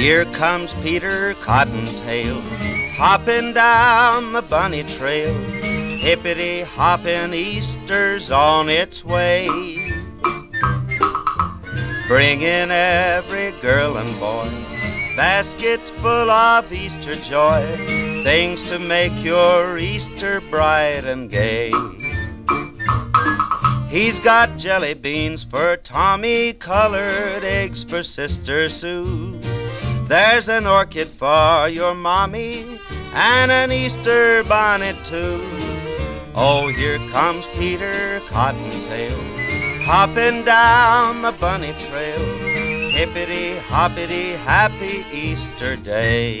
Here comes Peter Cottontail, hopping down the bunny trail. Hippity hopping, Easter's on its way. Bringing every girl and boy baskets full of Easter joy, things to make your Easter bright and gay. He's got jelly beans for Tommy, colored eggs for Sister Sue. There's an orchid for your mommy and an Easter bonnet too. Oh, here comes Peter Cottontail, hopping down the bunny trail. Hippity hoppity, happy Easter day.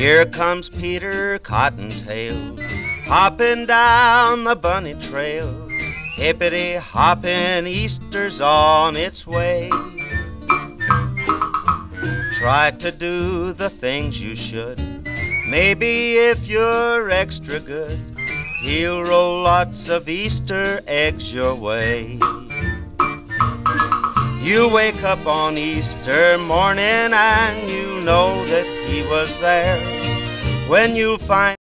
Here comes Peter Cottontail, hopping down the bunny trail. Hippity hopping, Easter's on its way. Try to do the things you should. Maybe if you're extra good, he'll roll lots of Easter eggs your way. You wake up on Easter morning and you know that he was there. When you find